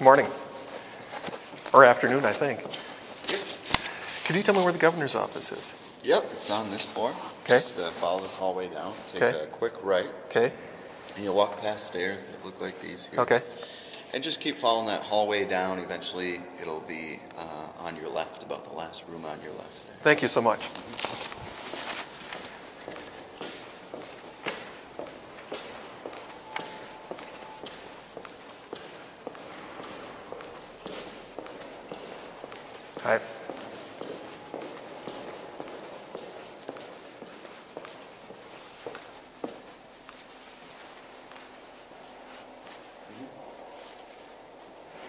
morning. Or afternoon, I think. Could you tell me where the governor's office is? Yep, it's on this floor. Okay. Just uh, follow this hallway down, take Okay. a quick right, Okay, and you'll walk past stairs that look like these here. okay, And just keep following that hallway down. Eventually, it'll be uh, on your left, about the last room on your left there. thank you so much. Hi.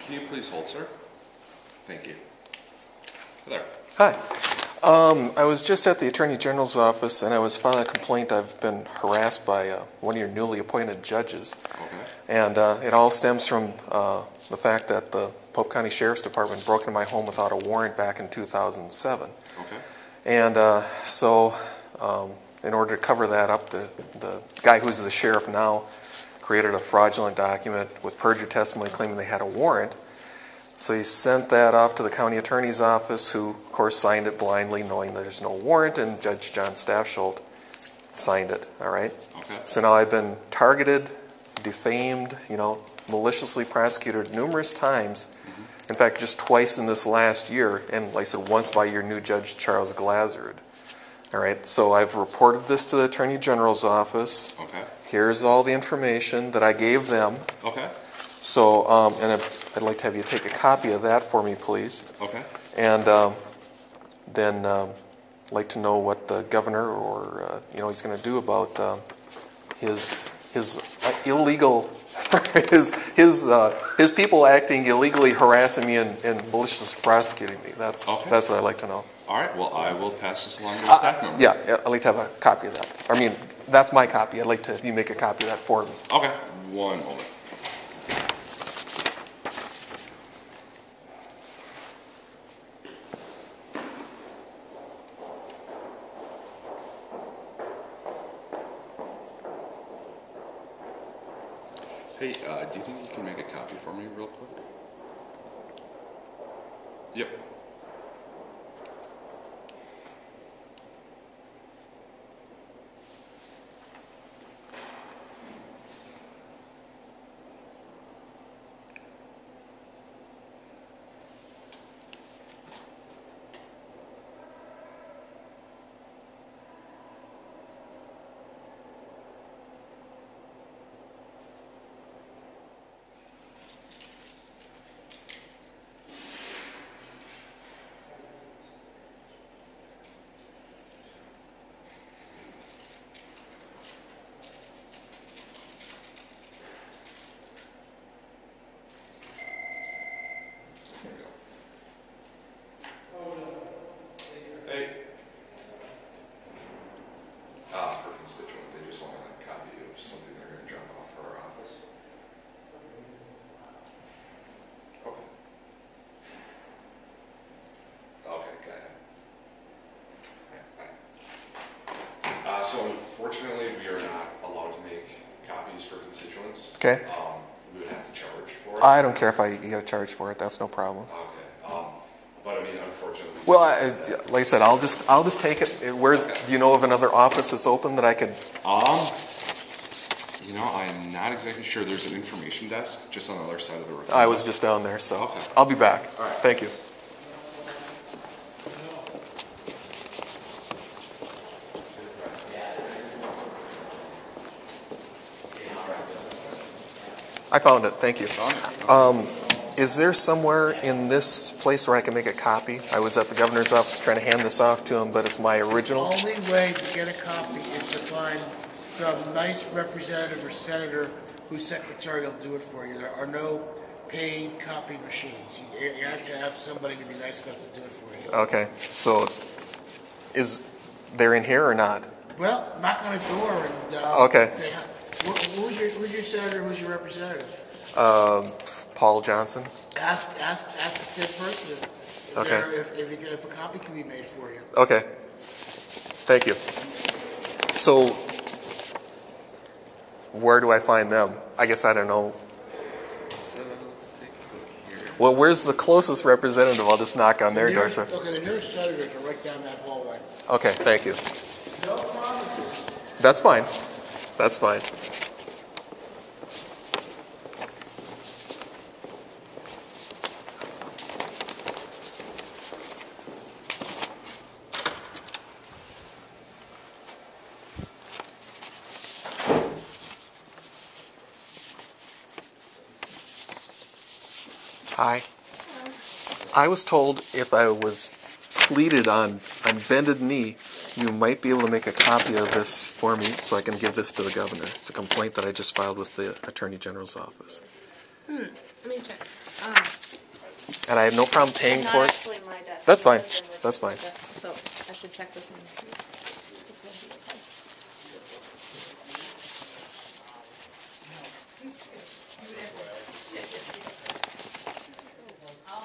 Can you please hold, sir? Thank you. There. Hi. Um, I was just at the Attorney General's office and I was filing a complaint. I've been harassed by uh, one of your newly appointed judges. Okay. And uh, it all stems from uh, the fact that the Pope County Sheriff's Department broke into my home without a warrant back in 2007. Okay. And uh, so, um, in order to cover that up, the, the guy who's the sheriff now created a fraudulent document with perjured testimony claiming they had a warrant. So he sent that off to the county attorney's office, who, of course, signed it blindly, knowing there's no warrant, and Judge Jon Stafsholt signed it. All right. Okay. So now I've been targeted, defamed, you know, maliciously prosecuted numerous times. In fact, just twice in this last year, and like I said, once by your new judge, Charles Glasrud. All right, so I've reported this to the Attorney General's office. Okay. Here's all the information that I gave them. Okay. So, um, and I'd- like to have you take a copy of that for me, please. Okay. And um, then um, I'd like to know what the governor or, uh, you know, he's going to do about um, his, his uh, illegal, his, his, uh, his people acting illegally harassing me and, and maliciously prosecuting me. That's, Okay. that's what I'd like to know. All right. Well, I will pass this along to the staff member. Yeah, yeah, I'd like to have a copy of that. I mean, that's my copy. I'd like to you make a copy of that for me. Okay. One moment. Hey, uh, do you think you can make a copy for me real quick? Yep. There we go. Hey. Uh, for constituent, they just want a copy of something they're gonna drop off for our office. Okay. Okay, got it. Alright, bye. Uh, so unfortunately, we are not allowed to make copies for constituents. Okay. Um, we would have to charge for it. I don't care if I you got to charge for it. That's no problem. Okay, um, but I mean, unfortunately. Well, I, like I said, I'll just I'll just take it. Where's do you know of another office that's open that I could? Um, you know, I'm not exactly sure. There's an information desk just on the other side of the room. I was just down there, so Okay. I'll be back. All right. Thank you. I found it. Thank you. Um, is there somewhere in this place where I can make a copy? I was at the governor's office trying to hand this off to him, but it's my original. Only way to get a copy is to find some nice representative or senator whose secretary will do it for you. There are no paid copy machines. You, you have to have somebody to be nice enough to do it for you. Okay, so is they're in here or not? Well, knock on a door and uh, Okay. say, who's your who's your senator? Who's your representative? Um, Paul Johnson. Ask ask ask the same person if if, Okay. there- if, if, you if a copy can be made for you. Okay. Thank you. So, where do I find them? I guess I don't know. So let's take a look here. Well, where's the closest representative? I'll just knock on their The door, sir. Okay, the nearest senators are right down that hallway. Okay, thank you. No promises. That's fine. That's fine. Hi. I was told if I was pleated on, on bended knee, you might be able to make a copy of this for me so I can give this to the governor. It's a complaint that I just filed with the Attorney General's office. Hmm, Let me check. Um, And I have no problem paying for it. actually my desk. That's fine. It's in the That's fine. So I should check with him.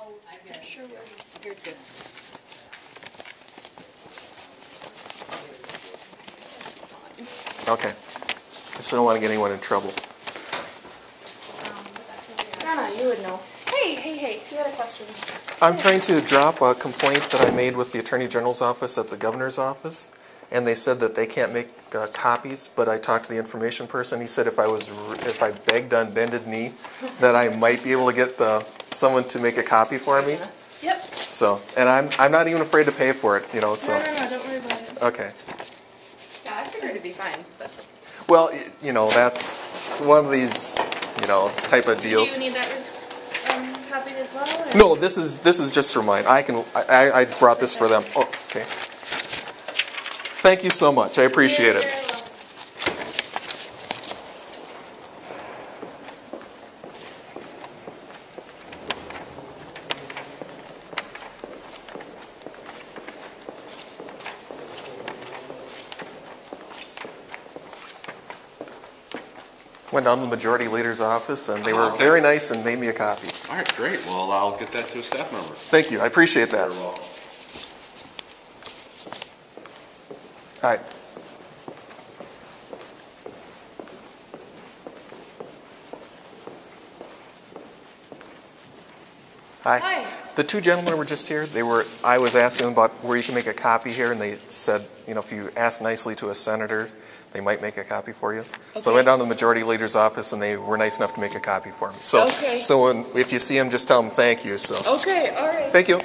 And see if he'll be okay. Sure, you're good. Okay. Just don't want to get anyone in trouble. No, no, you would know. Hey, hey, hey, you had a question. I'm trying to drop a complaint that I made with the Attorney General's office at the governor's office, and they said that they can't make uh, copies, but I talked to the information person. He said if I was, if I begged on bended knee, that I might be able to get uh, someone to make a copy for me. Yep. So, and I'm, I'm not even afraid to pay for it, you know, so, No, no, no, don't worry about it. okay. Yeah, I figured it'd be fine, but. Well, you know, that's, it's one of these, you know, type of deals. Do you need that res- um, copied as well? or- No, this is, this is just for mine. I can, I, I I brought this for them. Oh, okay. Thank you so much. I appreciate You're it. Went down to the majority leader's office and they were oh, very nice and made me a copy. All right, great. Well, I'll get that to a staff member. Thank you. I appreciate that. You're welcome. Hi. Hi. Hi. The two gentlemen were just here. They were, I was asking them about where you can make a copy here, and they said, you know, if you ask nicely to a senator, they might make a copy for you. So I went down to the majority leader's office, and they were nice enough to make a copy for me. So, Okay. so when, if you see them, just tell them thank you. So, Okay, all right. thank you.